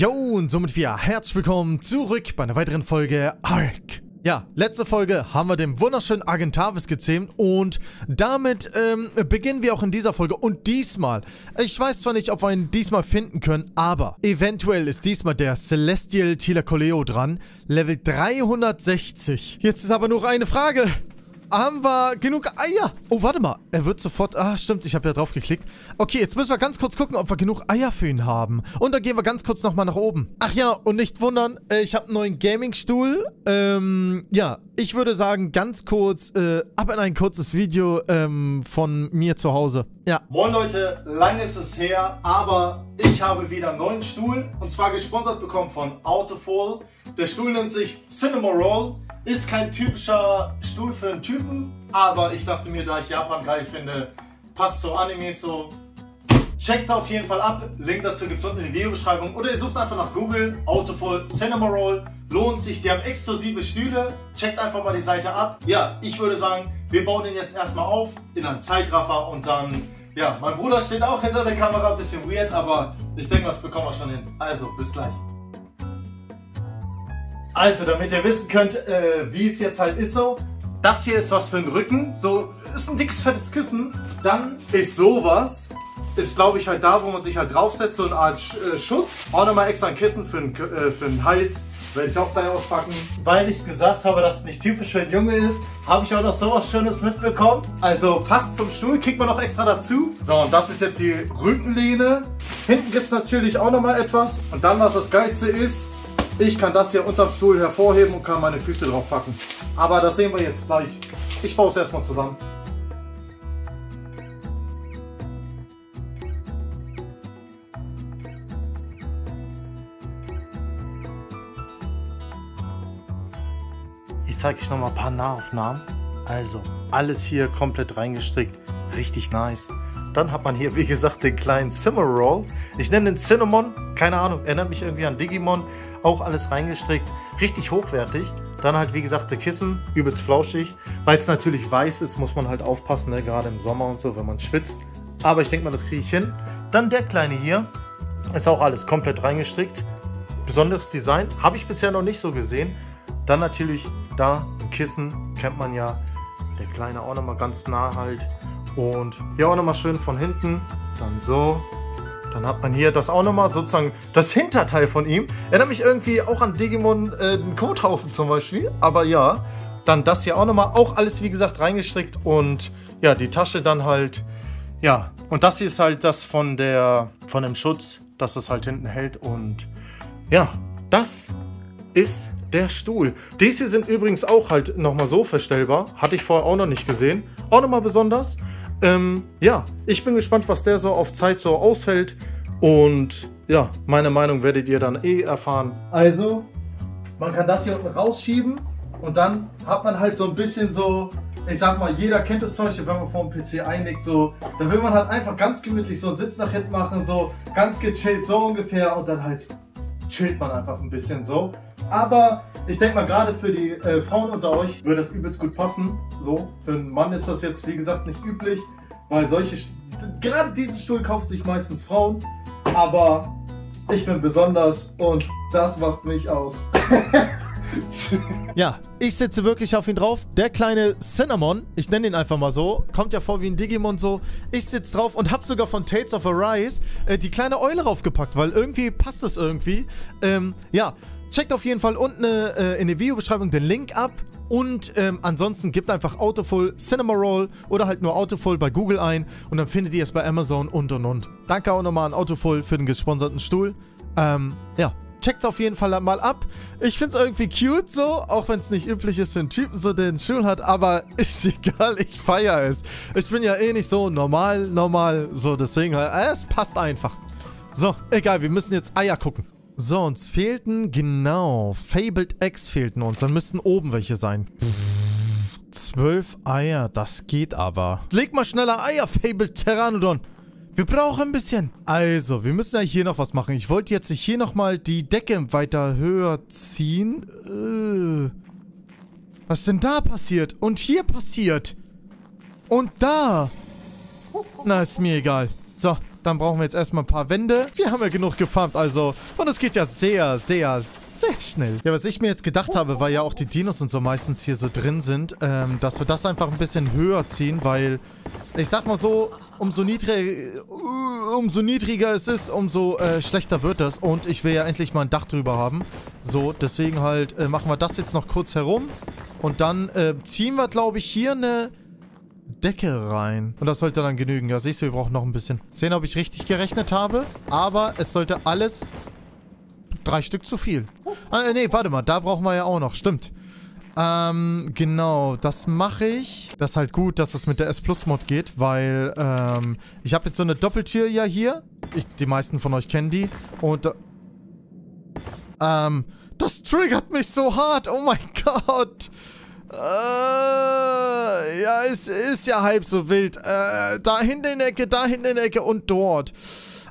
Jo, und somit wieder herzlich willkommen zurück bei einer weiteren Folge Ark. Ja, letzte Folge haben wir den wunderschönen Argentavis gezähmt und damit ähm, beginnen wir auch in dieser Folge. Und diesmal, ich weiß zwar nicht, ob wir ihn diesmal finden können, aber eventuell ist diesmal der Celestial Tilacoleo dran, Level 360. Jetzt ist aber nur eine Frage haben wir genug Eier. Oh, warte mal. Er wird sofort... Ah, stimmt. Ich habe ja drauf geklickt. Okay, jetzt müssen wir ganz kurz gucken, ob wir genug Eier für ihn haben. Und dann gehen wir ganz kurz nochmal nach oben. Ach ja, und nicht wundern. Äh, ich habe einen neuen Gaming-Stuhl. Ähm, ja. Ich würde sagen, ganz kurz, äh, ab in ein kurzes Video ähm, von mir zu Hause. Ja. Moin Leute, lange ist es her, aber ich habe wieder einen neuen Stuhl. Und zwar gesponsert bekommen von Autofall. Der Stuhl nennt sich Cinema Roll. Ist kein typischer Stuhl für einen Typen, aber ich dachte mir, da ich Japan geil finde, passt zu Animes so. Checkt auf jeden Fall ab. Link dazu gibt es unten in der Videobeschreibung. Oder ihr sucht einfach nach Google, Autofall, Cinema Roll. Lohnt sich, die haben exklusive Stühle. Checkt einfach mal die Seite ab. Ja, ich würde sagen, wir bauen den jetzt erstmal auf in einem Zeitraffer und dann, ja, mein Bruder steht auch hinter der Kamera, bisschen weird, aber ich denke, das bekommen wir schon hin. Also, bis gleich. Also, damit ihr wissen könnt, äh, wie es jetzt halt ist so. Das hier ist was für den Rücken. So, ist ein dickes, fettes Kissen. Dann ist sowas. Ist, glaube ich, halt da, wo man sich halt draufsetzt. So eine Art äh, Schutz. Auch nochmal extra ein Kissen für den, äh, für den Hals. Werde ich auch gleich auspacken. Weil ich gesagt habe, dass es nicht typisch für ein Junge ist, habe ich auch noch sowas Schönes mitbekommen. Also passt zum Stuhl, kriegt man noch extra dazu. So, und das ist jetzt die Rückenlehne. Hinten gibt es natürlich auch nochmal etwas. Und dann, was das Geilste ist, ich kann das hier unterm Stuhl hervorheben und kann meine Füße drauf packen. Aber das sehen wir jetzt gleich. Ich baue es erstmal zusammen. Ich zeige euch noch mal ein paar Nahaufnahmen. Also, alles hier komplett reingestrickt. Richtig nice. Dann hat man hier, wie gesagt, den kleinen Cinnamon Ich nenne den Cinnamon. Keine Ahnung, erinnert mich irgendwie an Digimon. Auch alles reingestrickt. Richtig hochwertig. Dann halt, wie gesagt, der Kissen, übelst flauschig. Weil es natürlich weiß ist, muss man halt aufpassen, ne? gerade im Sommer und so, wenn man schwitzt. Aber ich denke mal, das kriege ich hin. Dann der kleine hier. Ist auch alles komplett reingestrickt. Besonderes Design. Habe ich bisher noch nicht so gesehen. Dann natürlich da ein Kissen. Kennt man ja. Der kleine auch nochmal ganz nah halt. Und hier auch nochmal schön von hinten. Dann so. Dann hat man hier das auch nochmal, sozusagen das Hinterteil von ihm. Erinnert mich irgendwie auch an Digimon, äh, den Kothaufen zum Beispiel. Aber ja, dann das hier auch nochmal. Auch alles, wie gesagt, reingestrickt. Und ja, die Tasche dann halt, ja. Und das hier ist halt das von der, von dem Schutz, dass das halt hinten hält. Und ja, das ist der Stuhl. Dies hier sind übrigens auch halt nochmal so verstellbar. Hatte ich vorher auch noch nicht gesehen. Auch nochmal besonders. Ähm, ja, ich bin gespannt, was der so auf Zeit so aushält. Und ja, meine Meinung werdet ihr dann eh erfahren. Also, man kann das hier unten rausschieben und dann hat man halt so ein bisschen so, ich sag mal, jeder kennt das Zeug, wenn man vor dem PC einlegt, so, dann will man halt einfach ganz gemütlich so einen Sitz nach hinten machen, so ganz gechillt, so ungefähr und dann halt chillt man einfach ein bisschen so. Aber ich denke mal, gerade für die äh, Frauen unter euch würde das übelst gut passen. So, für einen Mann ist das jetzt, wie gesagt, nicht üblich, weil solche, gerade diesen Stuhl kauft sich meistens Frauen. Aber ich bin besonders und das macht mich aus. ja, ich sitze wirklich auf ihn drauf. Der kleine Cinnamon, ich nenne ihn einfach mal so, kommt ja vor wie ein Digimon so. Ich sitze drauf und habe sogar von Tales of Arise äh, die kleine Eule raufgepackt, weil irgendwie passt das irgendwie. Ähm, ja, checkt auf jeden Fall unten äh, in der Videobeschreibung den Link ab. Und ähm, ansonsten gebt einfach Autofull Cinema Roll oder halt nur Autofull bei Google ein und dann findet ihr es bei Amazon und und und. Danke auch nochmal an Autofull für den gesponserten Stuhl. Ähm, ja, checkt's auf jeden Fall mal ab. Ich find's irgendwie cute so, auch wenn es nicht üblich ist für einen Typen so, einen Stuhl hat, aber ist egal, ich feiere es. Ich bin ja eh nicht so normal, normal, so deswegen, äh, es passt einfach. So, egal, wir müssen jetzt Eier gucken. So, uns fehlten, genau, Fabled Eggs fehlten uns, dann müssten oben welche sein. Zwölf Eier, das geht aber. Leg mal schneller Eier, Fabled Pteranodon. Wir brauchen ein bisschen. Also, wir müssen ja hier noch was machen. Ich wollte jetzt hier nochmal die Decke weiter höher ziehen. Äh, was denn da passiert? Und hier passiert. Und da. Na, ist mir egal. So, Dann brauchen wir jetzt erstmal ein paar Wände. Wir haben ja genug gefarmt, also. Und es geht ja sehr, sehr, sehr schnell. Ja, was ich mir jetzt gedacht habe, weil ja auch die Dinos und so meistens hier so drin sind, ähm, dass wir das einfach ein bisschen höher ziehen, weil ich sag mal so, umso, niedrig, umso niedriger es ist, umso äh, schlechter wird das. Und ich will ja endlich mal ein Dach drüber haben. So, deswegen halt äh, machen wir das jetzt noch kurz herum. Und dann äh, ziehen wir, glaube ich, hier eine Decke rein. Und das sollte dann genügen. Ja, siehst du, wir brauchen noch ein bisschen. Sehen, ob ich richtig gerechnet habe. Aber es sollte alles... Drei Stück zu viel. Ah, nee, warte mal. Da brauchen wir ja auch noch. Stimmt. Ähm, genau, das mache ich. Das ist halt gut, dass das mit der S-Plus-Mod geht, weil, ähm, ich habe jetzt so eine Doppeltür ja hier. Ich, die meisten von euch kennen die. Und, äh, ähm, das triggert mich so hart. Oh mein Gott. Äh, ja, es ist ja halb so wild. Äh, da hinten in der Ecke, da hinten in der Ecke und dort.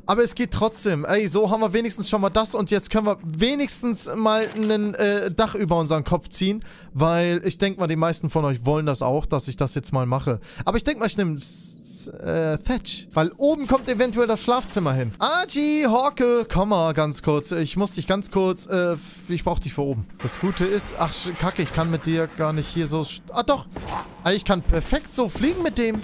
Aber es geht trotzdem. Ey, so haben wir wenigstens schon mal das und jetzt können wir wenigstens mal ein äh, Dach über unseren Kopf ziehen, weil ich denke mal, die meisten von euch wollen das auch, dass ich das jetzt mal mache. Aber ich denke mal, ich nehme äh, Thatch, weil oben kommt eventuell das Schlafzimmer hin. Archie, Hawke, komm mal ganz kurz. Ich muss dich ganz kurz, äh, ich brauche dich für oben. Das Gute ist, ach, kacke, ich kann mit dir gar nicht hier so... Ah, doch. Ich kann perfekt so fliegen mit dem.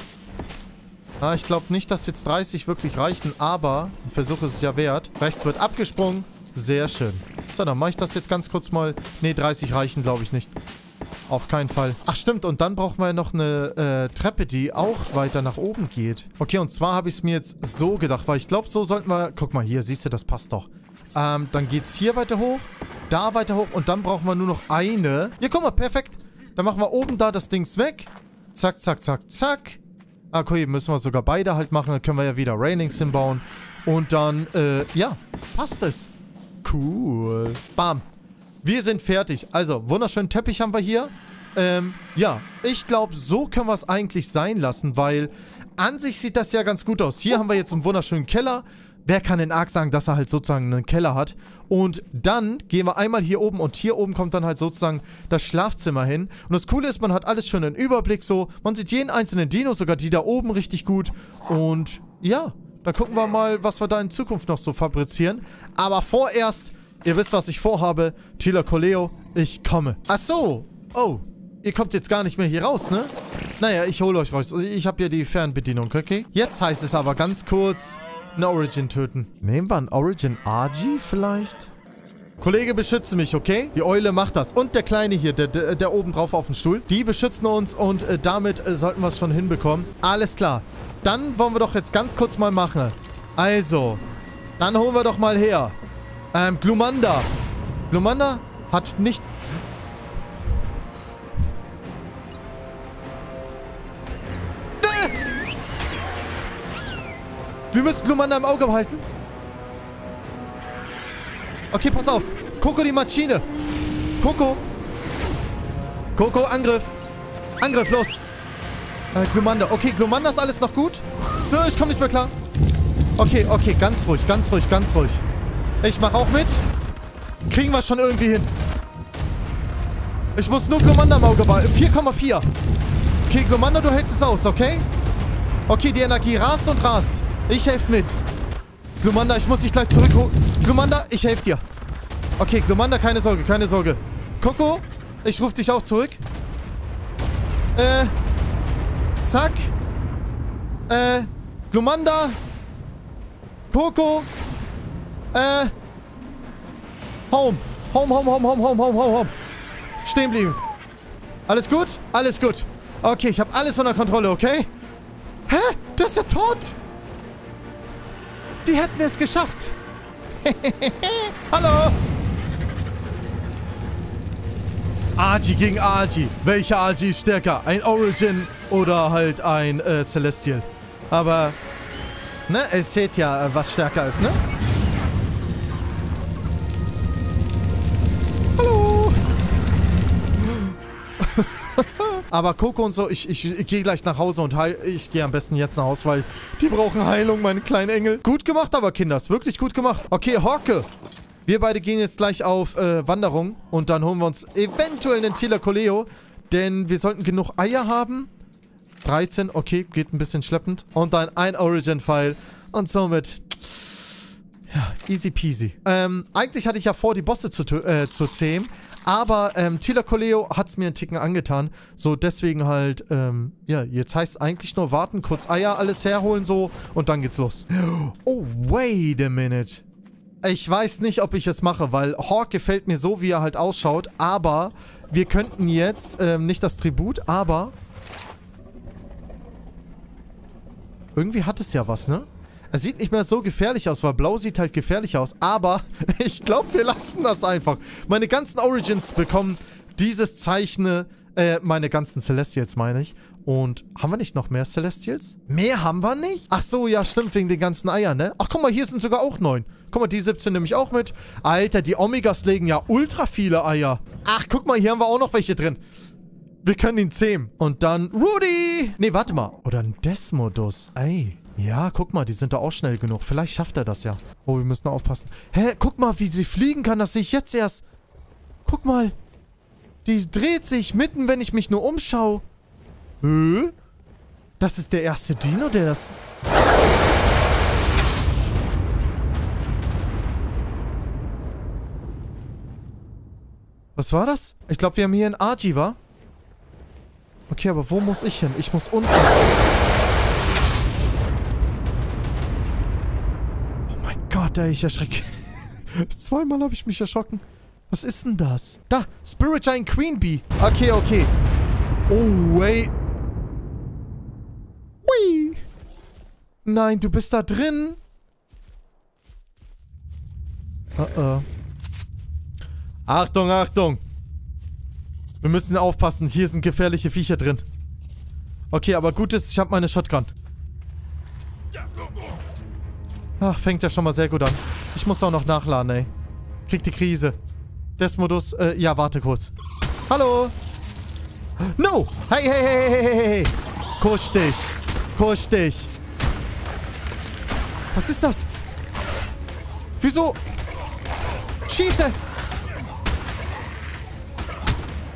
Ah, ich glaube nicht, dass jetzt 30 wirklich reichen, aber ein Versuch ist es ja wert. Rechts wird abgesprungen. Sehr schön. So, dann mache ich das jetzt ganz kurz mal. Ne, 30 reichen, glaube ich nicht. Auf keinen Fall. Ach, stimmt. Und dann brauchen wir noch eine äh, Treppe, die auch weiter nach oben geht. Okay, und zwar habe ich es mir jetzt so gedacht, weil ich glaube, so sollten wir... Guck mal hier, siehst du, das passt doch. Ähm, dann geht es hier weiter hoch, da weiter hoch und dann brauchen wir nur noch eine. Ja, guck mal, perfekt. Dann machen wir oben da das Dings weg. Zack, zack, zack, zack. Ah, okay, müssen wir sogar beide halt machen. Dann können wir ja wieder Railings hinbauen. Und dann, äh, ja, passt es. Cool. Bam. Wir sind fertig. Also, wunderschönen Teppich haben wir hier. Ähm, ja, ich glaube, so können wir es eigentlich sein lassen, weil an sich sieht das ja ganz gut aus. Hier haben wir jetzt einen wunderschönen Keller. Wer kann denn arg sagen, dass er halt sozusagen einen Keller hat? Und dann gehen wir einmal hier oben und hier oben kommt dann halt sozusagen das Schlafzimmer hin. Und das Coole ist, man hat alles schon einen Überblick so. Man sieht jeden einzelnen Dino, sogar die da oben richtig gut. Und ja, dann gucken wir mal, was wir da in Zukunft noch so fabrizieren. Aber vorerst, ihr wisst, was ich vorhabe. Tila Coleo, ich komme. Ach so. Oh, ihr kommt jetzt gar nicht mehr hier raus, ne? Naja, ich hole euch raus. Ich habe ja die Fernbedienung, okay? Jetzt heißt es aber ganz kurz einen Origin töten. Nehmen wir einen Origin RG vielleicht? Kollege, beschütze mich, okay? Die Eule macht das. Und der Kleine hier, der, der, der oben drauf auf dem Stuhl. Die beschützen uns und äh, damit äh, sollten wir es schon hinbekommen. Alles klar. Dann wollen wir doch jetzt ganz kurz mal machen. Also, dann holen wir doch mal her. Ähm, Glumanda. Glumanda hat nicht Wir müssen Glumanda im Auge behalten. Okay, pass auf. Coco die Maschine. Coco. Coco, Angriff. Angriff, los. Äh, Glumanda. Okay, Glumanda ist alles noch gut. Ich komme nicht mehr klar. Okay, okay, ganz ruhig, ganz ruhig, ganz ruhig. Ich mache auch mit. Kriegen wir schon irgendwie hin. Ich muss nur Glumanda im Auge behalten. 4,4. Okay, Glumanda, du hältst es aus, okay? Okay, die Energie rast und rast. Ich helfe mit. Glumanda, ich muss dich gleich zurückholen. Glumanda, ich helfe dir. Okay, Glumanda, keine Sorge, keine Sorge. Coco, ich rufe dich auch zurück. Äh, zack. Äh, Glumanda. Coco. Äh, home. Home, home, home, home, home, home, home, home. Stehen blieben. Alles gut? Alles gut. Okay, ich habe alles unter Kontrolle, okay? Hä? Das ist ja tot. Die hätten es geschafft. Hallo. Archie gegen Archie. Welcher Archie ist stärker? Ein Origin oder halt ein äh, Celestial? Aber, ne, es seht ja, was stärker ist, ne? Aber Coco und so, ich, ich, ich gehe gleich nach Hause und heil, ich gehe am besten jetzt nach Hause, weil die brauchen Heilung, meine kleinen Engel. Gut gemacht aber, Kinders. Wirklich gut gemacht. Okay, Hawke. Wir beide gehen jetzt gleich auf äh, Wanderung und dann holen wir uns eventuell einen Tila Coleo, denn wir sollten genug Eier haben. 13, okay, geht ein bisschen schleppend. Und dann ein Origin-File. Und somit... Ja, easy peasy. Ähm, eigentlich hatte ich ja vor, die Bosse zu, äh, zu zähmen. Aber ähm, Tila Coleo hat es mir einen Ticken angetan. So, deswegen halt, ähm, ja, jetzt heißt eigentlich nur warten, kurz Eier alles herholen so und dann geht's los. Oh, wait a minute. Ich weiß nicht, ob ich es mache, weil Hawk gefällt mir so, wie er halt ausschaut. Aber wir könnten jetzt, ähm, nicht das Tribut, aber... Irgendwie hat es ja was, ne? Er sieht nicht mehr so gefährlich aus, weil Blau sieht halt gefährlich aus. Aber ich glaube, wir lassen das einfach. Meine ganzen Origins bekommen dieses Zeichen, äh, meine ganzen Celestials meine ich. Und haben wir nicht noch mehr Celestials? Mehr haben wir nicht? Ach so, ja, stimmt, wegen den ganzen Eiern, ne? Ach, guck mal, hier sind sogar auch neun. Guck mal, die 17 nehme ich auch mit. Alter, die Omegas legen ja ultra viele Eier. Ach, guck mal, hier haben wir auch noch welche drin. Wir können ihn zähmen. Und dann Rudy. Nee, warte mal. Oder ein Desmodus. Ey. Ja, guck mal, die sind da auch schnell genug. Vielleicht schafft er das ja. Oh, wir müssen aufpassen. Hä, guck mal, wie sie fliegen kann. Das sehe ich jetzt erst. Guck mal. Die dreht sich mitten, wenn ich mich nur umschaue. Hä? Das ist der erste Dino, der das... Was war das? Ich glaube, wir haben hier einen Argy, wa? Okay, aber wo muss ich hin? Ich muss unten... Ey, ich erschrecke. Zweimal habe ich mich erschrocken. Was ist denn das? Da, Spirit Giant Queen Bee. Okay, okay. Oh, wait. Hui. Nein, du bist da drin. Uh -oh. Achtung, Achtung. Wir müssen aufpassen. Hier sind gefährliche Viecher drin. Okay, aber gut ist, ich habe meine Shotgun. Ach, fängt ja schon mal sehr gut an. Ich muss auch noch nachladen, ey. Krieg die Krise. Desmodus, äh, ja, warte kurz. Hallo? No! Hey, hey, hey, hey, hey, hey! Kusch dich. Kusch dich. Was ist das? Wieso? Schieße!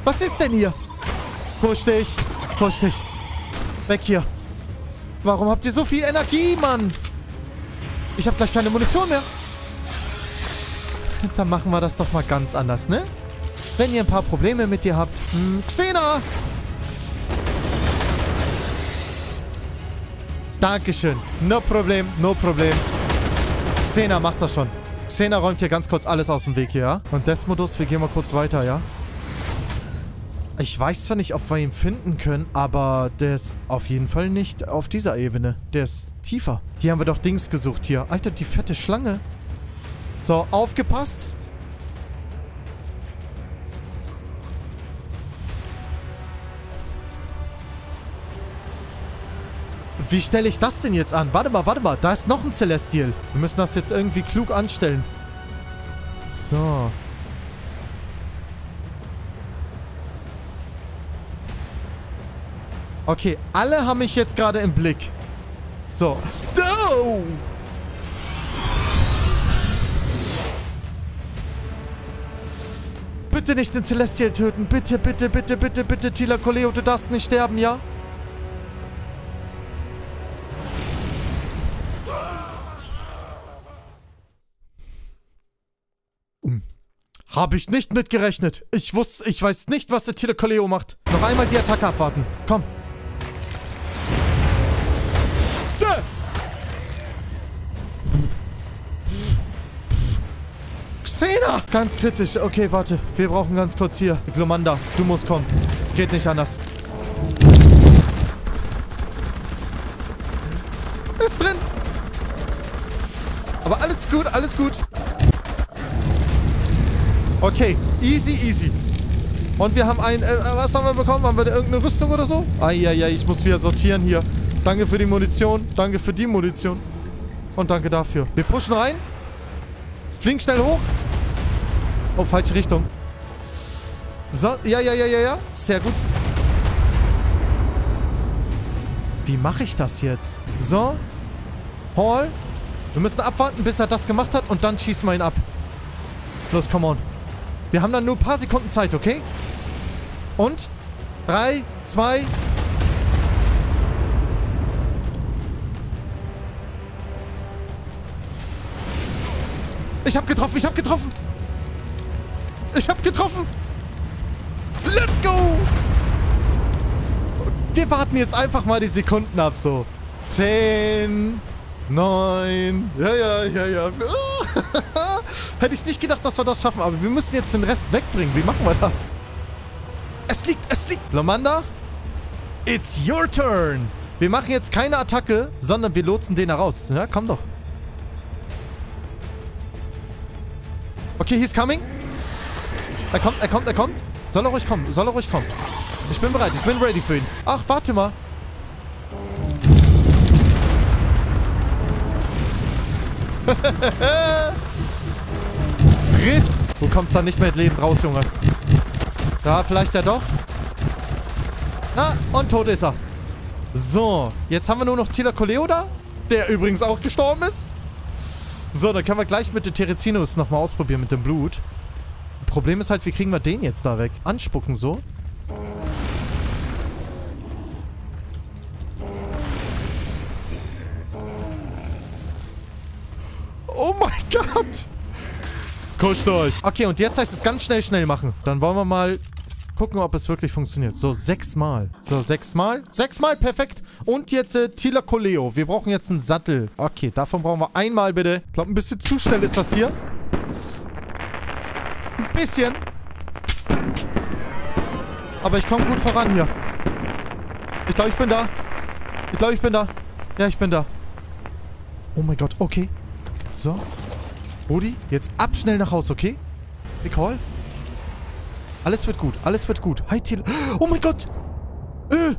Was ist denn hier? Kusch dich. Kusch dich. Weg hier. Warum habt ihr so viel Energie, Mann? Ich habe gleich keine Munition mehr. Dann machen wir das doch mal ganz anders, ne? Wenn ihr ein paar Probleme mit dir habt. Hm, Xena! Dankeschön. No Problem, no Problem. Xena macht das schon. Xena räumt hier ganz kurz alles aus dem Weg hier, ja? Und Desmodus, wir gehen mal kurz weiter, ja? Ich weiß zwar nicht, ob wir ihn finden können, aber der ist auf jeden Fall nicht auf dieser Ebene. Der ist tiefer. Hier haben wir doch Dings gesucht hier. Alter, die fette Schlange. So, aufgepasst. Wie stelle ich das denn jetzt an? Warte mal, warte mal. Da ist noch ein Celestial. Wir müssen das jetzt irgendwie klug anstellen. So. Okay, alle haben mich jetzt gerade im Blick. So. Oh! Bitte nicht den Celestial töten. Bitte, bitte, bitte, bitte, bitte, Tila Coleo, du darfst nicht sterben, ja? Habe ich nicht mitgerechnet. Ich wusste, ich weiß nicht, was der Tila Coleo macht. Noch einmal die Attacke abwarten. Komm. Zehner! Ganz kritisch. Okay, warte. Wir brauchen ganz kurz hier. Glomanda, du musst kommen. Geht nicht anders. Ist drin. Aber alles gut, alles gut. Okay, easy, easy. Und wir haben ein... Äh, was haben wir bekommen? Haben wir irgendeine Rüstung oder so? Eieiei, ich muss wieder sortieren hier. Danke für die Munition. Danke für die Munition. Und danke dafür. Wir pushen rein. Fliegen schnell hoch. Oh, falsche Richtung. So, ja, ja, ja, ja, ja. Sehr gut. Wie mache ich das jetzt? So. Hall. Wir müssen abwarten, bis er das gemacht hat und dann schießen wir ihn ab. Los, come on. Wir haben dann nur ein paar Sekunden Zeit, okay? Und? Drei, zwei... Ich hab getroffen, ich hab getroffen. Ich hab getroffen. Let's go. Wir warten jetzt einfach mal die Sekunden ab, so. Zehn, neun, ja, ja, ja, ja. Hätte ich nicht gedacht, dass wir das schaffen, aber wir müssen jetzt den Rest wegbringen. Wie machen wir das? Es liegt, es liegt. Lomanda, it's your turn. Wir machen jetzt keine Attacke, sondern wir lotsen den heraus. Ja, komm doch. Okay, he's coming. Er kommt, er kommt, er kommt. Soll er ruhig kommen, soll er ruhig kommen. Ich bin bereit, ich bin ready für ihn. Ach, warte mal. Friss! Du kommst da nicht mehr mit Leben raus, Junge. Da, vielleicht ja doch. Na, und tot ist er. So, jetzt haben wir nur noch Tila Coleo da, der übrigens auch gestorben ist. So, dann können wir gleich mit den Terezinus nochmal ausprobieren mit dem Blut. Problem ist halt, wie kriegen wir den jetzt da weg? Anspucken so. Oh mein Gott! Kuscht euch. Okay, und jetzt heißt es ganz schnell, schnell machen. Dann wollen wir mal gucken, ob es wirklich funktioniert. So, sechsmal. So, sechsmal. Sechsmal, perfekt. Und jetzt äh, Tila Coleo. Wir brauchen jetzt einen Sattel. Okay, davon brauchen wir einmal bitte. Ich glaube, ein bisschen zu schnell ist das hier. Ein bisschen. Aber ich komme gut voran hier. Ich glaube, ich bin da. Ich glaube, ich bin da. Ja, ich bin da. Oh mein Gott, okay. So. Rudi, jetzt ab schnell nach Hause, okay? Nicole? Alles wird gut, alles wird gut. Hi, Thiel. Oh mein Gott! Äh.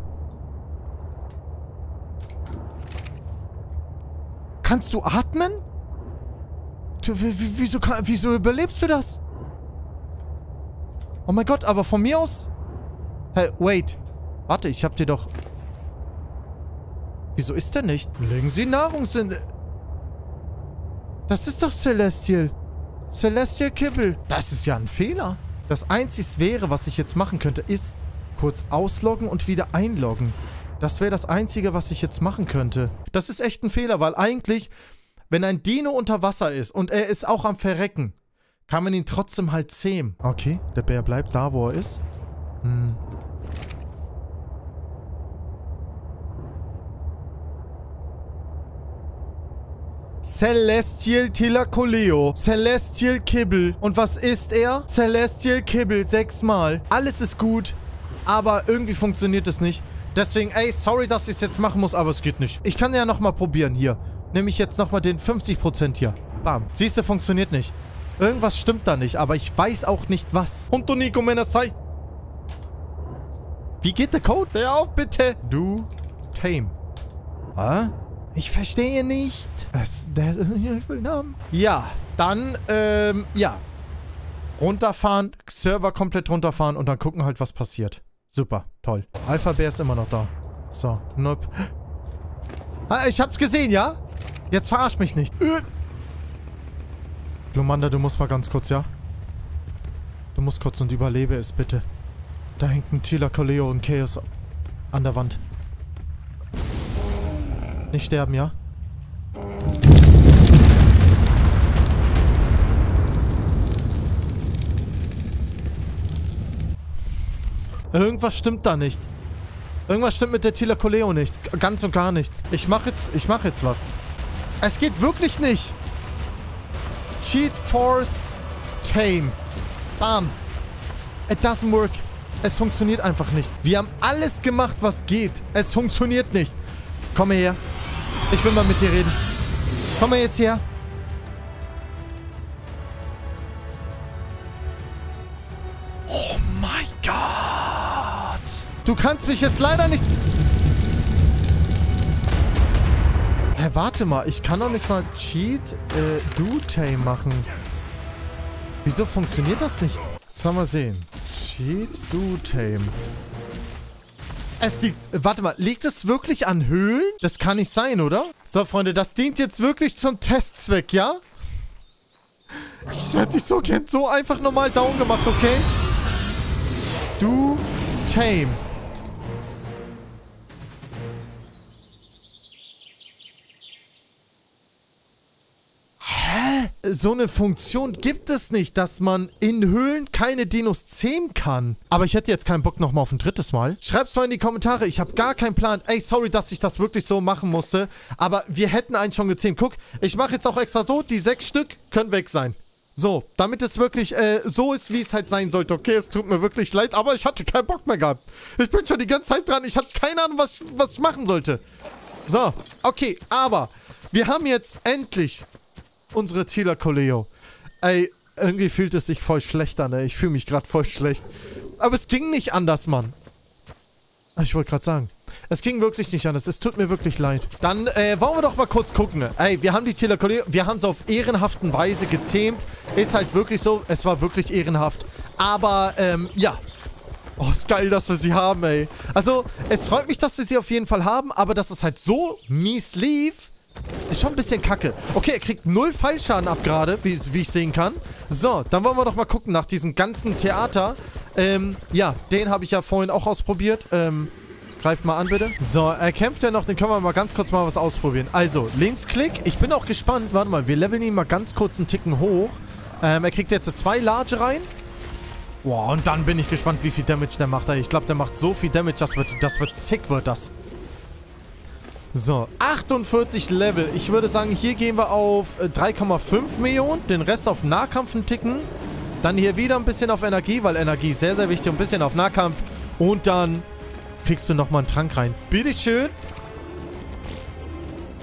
Kannst du atmen? Du, wieso, wieso überlebst du das? Oh mein Gott, aber von mir aus... Hey, wait. Warte, ich hab dir doch... Wieso ist der nicht? Legen Sie Nahrungssinn... Das ist doch Celestial. Celestial Kibbel. Das ist ja ein Fehler. Das Einzige wäre, was ich jetzt machen könnte, ist kurz ausloggen und wieder einloggen. Das wäre das Einzige, was ich jetzt machen könnte. Das ist echt ein Fehler, weil eigentlich, wenn ein Dino unter Wasser ist und er ist auch am Verrecken, kann man ihn trotzdem halt zähmen. Okay, der Bär bleibt da, wo er ist. Hm. Celestial Tilacoleo. Celestial Kibble. Und was ist er? Celestial Kibble. Sechsmal. Alles ist gut. Aber irgendwie funktioniert es nicht. Deswegen, ey, sorry, dass ich es jetzt machen muss, aber es geht nicht. Ich kann ja nochmal probieren hier. Nehme ich jetzt nochmal den 50% hier. Bam. Siehst du, funktioniert nicht. Irgendwas stimmt da nicht, aber ich weiß auch nicht was. Honto Nico Menasai. Wie geht der Code? Der auf, bitte. Du tame. Ah? Ich verstehe nicht. Was? Will Namen. Ja, dann, ähm, ja. Runterfahren, Server komplett runterfahren und dann gucken halt, was passiert. Super, toll. Alpha Bär ist immer noch da. So, nope. Ah, ich hab's gesehen, ja? Jetzt verarsch mich nicht. Lumanda, du musst mal ganz kurz, ja? Du musst kurz und überlebe es, bitte. Da hängt ein Tila Coleo und Chaos an der Wand. Nicht sterben, ja? Irgendwas stimmt da nicht. Irgendwas stimmt mit der Tila Coleo nicht. Ganz und gar nicht. Ich mach jetzt, ich mach jetzt was. Es geht wirklich nicht. Cheat Force Tame. Bam. It doesn't work. Es funktioniert einfach nicht. Wir haben alles gemacht, was geht. Es funktioniert nicht. Komm her. Ich will mal mit dir reden. Komm mal jetzt her. Oh mein Gott. Du kannst mich jetzt leider nicht... Hä, warte mal. Ich kann doch nicht mal Cheat äh, Do-Tame machen. Wieso funktioniert das nicht? Sollen wir sehen. Cheat Do-Tame. Es liegt... Warte mal, liegt es wirklich an Höhlen? Das kann nicht sein, oder? So, Freunde, das dient jetzt wirklich zum Testzweck, ja? Ich hätte dich so gern so einfach normal down gemacht, okay? Du tame. So eine Funktion gibt es nicht, dass man in Höhlen keine Dinos zähmen kann. Aber ich hätte jetzt keinen Bock nochmal auf ein drittes Mal. Schreibt's mal in die Kommentare. Ich habe gar keinen Plan. Ey, sorry, dass ich das wirklich so machen musste. Aber wir hätten einen schon gezähmt. Guck, ich mache jetzt auch extra so. Die sechs Stück können weg sein. So, damit es wirklich äh, so ist, wie es halt sein sollte. Okay, es tut mir wirklich leid, aber ich hatte keinen Bock mehr gehabt. Ich bin schon die ganze Zeit dran. Ich hatte keine Ahnung, was, was ich machen sollte. So, okay, aber wir haben jetzt endlich unsere Tila Coleo. Ey, irgendwie fühlt es sich voll schlecht an, ey. Ich fühle mich gerade voll schlecht. Aber es ging nicht anders, Mann. Ich wollte gerade sagen. Es ging wirklich nicht anders. Es tut mir wirklich leid. Dann äh, wollen wir doch mal kurz gucken. Ey, wir haben die Telekollege, wir haben sie auf ehrenhaften Weise gezähmt. Ist halt wirklich so. Es war wirklich ehrenhaft. Aber, ähm, ja. Oh, ist geil, dass wir sie haben, ey. Also, es freut mich, dass wir sie auf jeden Fall haben. Aber dass es halt so mies lief, ist schon ein bisschen kacke. Okay, er kriegt null Fallschaden ab gerade, wie, wie ich sehen kann. So, dann wollen wir doch mal gucken nach diesem ganzen Theater. Ähm, ja, den habe ich ja vorhin auch ausprobiert. Ähm, Greift mal an, bitte. So, er kämpft ja noch. Den können wir mal ganz kurz mal was ausprobieren. Also, Linksklick. Ich bin auch gespannt. Warte mal, wir leveln ihn mal ganz kurz einen Ticken hoch. Ähm, er kriegt jetzt zwei Large rein. Boah, und dann bin ich gespannt, wie viel Damage der macht. Ich glaube, der macht so viel Damage, das wird, das wird sick, wird das. So, 48 Level. Ich würde sagen, hier gehen wir auf 3,5 äh, Millionen. Den Rest auf Nahkampf einen Ticken. Dann hier wieder ein bisschen auf Energie, weil Energie ist sehr, sehr wichtig. Ein bisschen auf Nahkampf. Und dann kriegst du nochmal einen Trank rein. Bitteschön.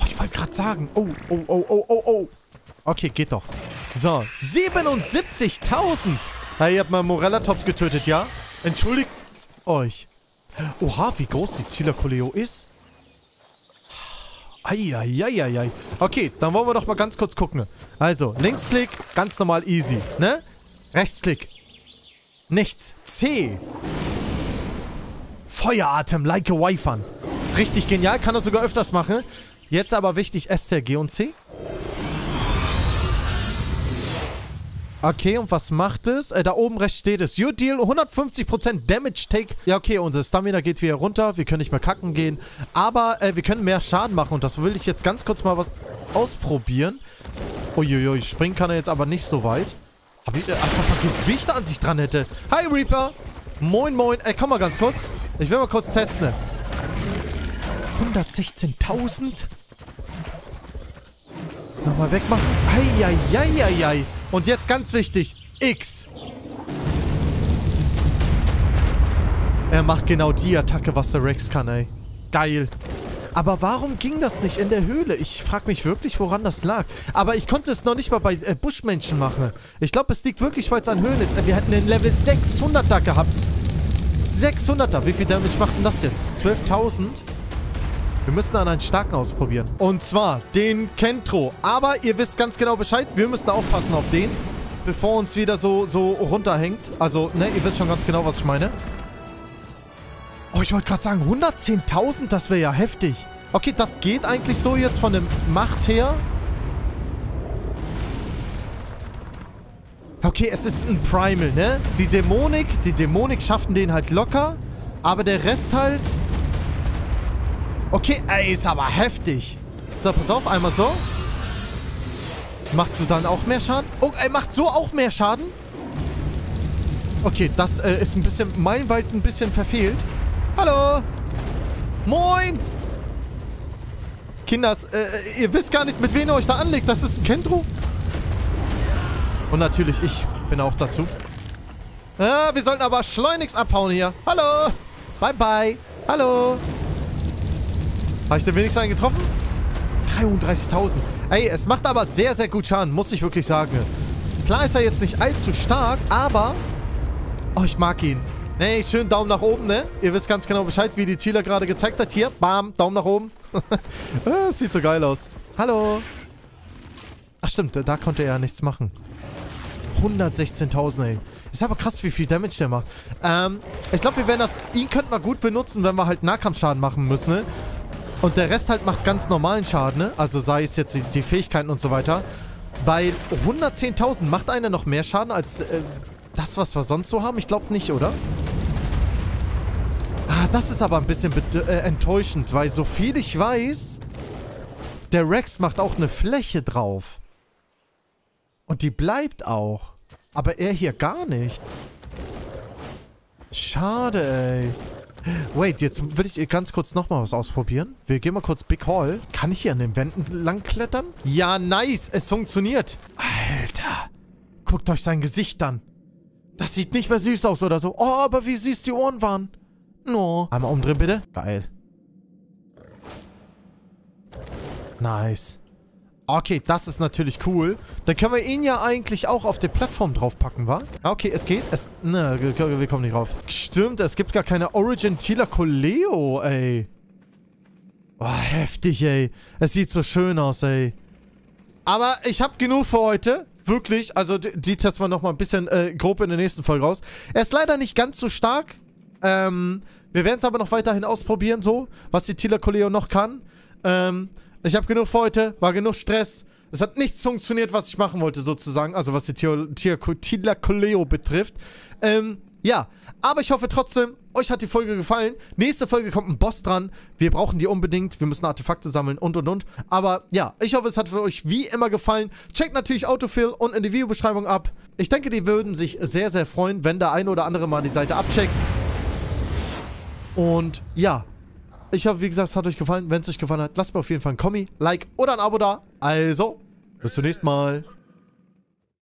Oh, ich wollte gerade sagen. Oh, oh, oh, oh, oh, oh. Okay, geht doch. So, 77.000. Hey, ihr habt mal Morella-Tops getötet, ja? Entschuldigt euch. Oha, wie groß die Tila-Coleo ist. Eieieiei. Okay, dann wollen wir doch mal ganz kurz gucken. Also, Linksklick, ganz normal easy, ne? Rechtsklick. Nichts. C. Feueratem, like a Wi-Fi. Richtig genial, kann er sogar öfters machen. Jetzt aber wichtig, STRG und C. Okay, und was macht es? Äh, da oben rechts steht es. You deal 150% Damage Take. Ja, okay, unser Stamina geht wieder runter. Wir können nicht mehr kacken gehen. Aber äh, wir können mehr Schaden machen. Und das will ich jetzt ganz kurz mal was ausprobieren. Uiuiui, springen kann er jetzt aber nicht so weit. Hab ich, äh, als ob er Gewicht an sich dran hätte. Hi, Reaper. Moin, moin. Ey, komm mal ganz kurz. Ich will mal kurz testen. 116.000? Nochmal wegmachen. Eieieiei. Und jetzt ganz wichtig. X. Er macht genau die Attacke, was der Rex kann, ey. Geil. Aber warum ging das nicht in der Höhle? Ich frage mich wirklich, woran das lag. Aber ich konnte es noch nicht mal bei äh, Buschmenschen machen. Ich glaube, es liegt wirklich, weil es an Höhlen ist. Wir hätten den Level 600er gehabt. 600er. Wie viel Damage macht denn das jetzt? 12.000? Wir müssen dann einen starken ausprobieren. Und zwar den Kentro. Aber ihr wisst ganz genau Bescheid. Wir müssen aufpassen auf den. Bevor uns wieder so, so runterhängt. Also, ne, ihr wisst schon ganz genau, was ich meine. Oh, ich wollte gerade sagen, 110.000, das wäre ja heftig. Okay, das geht eigentlich so jetzt von der Macht her. Okay, es ist ein Primal, ne? Die Dämonik, die Dämonik schaffen den halt locker. Aber der Rest halt... Okay, ey, ist aber heftig. So, pass auf, einmal so. Machst du dann auch mehr Schaden? Oh, er macht so auch mehr Schaden? Okay, das äh, ist ein bisschen meilenweit ein bisschen verfehlt. Hallo. Moin. Kinders, äh, ihr wisst gar nicht, mit wem ihr euch da anlegt. Das ist ein Kendro. Und natürlich ich bin auch dazu. Ah, wir sollten aber schleunigst abhauen hier. Hallo. Bye, bye. Hallo. Habe ich denn wenigstens einen getroffen? 33.000. Ey, es macht aber sehr, sehr gut Schaden, muss ich wirklich sagen. Klar ist er jetzt nicht allzu stark, aber... Oh, ich mag ihn. Nee, schön Daumen nach oben, ne? Ihr wisst ganz genau Bescheid, wie die Thieler gerade gezeigt hat. Hier, bam, Daumen nach oben. Ah, sieht so geil aus. Hallo. Ach stimmt, da konnte er ja nichts machen. 116.000, ey. Ist aber krass, wie viel Damage der macht. Ähm, ich glaube, wir werden das... Ihn könnten wir gut benutzen, wenn wir halt Nahkampfschaden machen müssen, ne? Und der Rest halt macht ganz normalen Schaden, ne? Also sei es jetzt die, die Fähigkeiten und so weiter. Weil 110.000 macht einer noch mehr Schaden als äh, das, was wir sonst so haben? Ich glaube nicht, oder? Ah, das ist aber ein bisschen äh, enttäuschend, weil so viel ich weiß, der Rex macht auch eine Fläche drauf. Und die bleibt auch. Aber er hier gar nicht. Schade, ey. Wait, jetzt will ich ganz kurz nochmal was ausprobieren. Wir gehen mal kurz Big Hall. Kann ich hier an den Wänden lang klettern? Ja, nice. Es funktioniert. Alter. Guckt euch sein Gesicht an. Das sieht nicht mehr süß aus oder so. Oh, aber wie süß die Ohren waren. No. Einmal umdrehen, bitte. Geil. Nice. Okay, das ist natürlich cool. Dann können wir ihn ja eigentlich auch auf die Plattform draufpacken, wa? Okay, es geht. Es, ne, wir kommen nicht rauf. Stimmt, es gibt gar keine Origin Tila Coleo, ey. Boah, heftig, ey. Es sieht so schön aus, ey. Aber ich habe genug für heute. Wirklich. Also, die, die testen wir nochmal ein bisschen äh, grob in der nächsten Folge raus. Er ist leider nicht ganz so stark. Ähm, wir werden es aber noch weiterhin ausprobieren, so. Was die Tila Coleo noch kann. Ähm... Ich habe genug für heute, war genug Stress. Es hat nichts funktioniert, was ich machen wollte, sozusagen. Also was die Tila betrifft. Ähm, ja. Aber ich hoffe trotzdem, euch hat die Folge gefallen. Nächste Folge kommt ein Boss dran. Wir brauchen die unbedingt. Wir müssen Artefakte sammeln und und und. Aber ja, ich hoffe, es hat für euch wie immer gefallen. Checkt natürlich Autofill und in die Videobeschreibung ab. Ich denke, die würden sich sehr, sehr freuen, wenn der eine oder andere mal die Seite abcheckt. Und ja, ich hoffe, wie gesagt, es hat euch gefallen. Wenn es euch gefallen hat, lasst mir auf jeden Fall ein Kommi, Like oder ein Abo da. Also, bis zum nächsten Mal.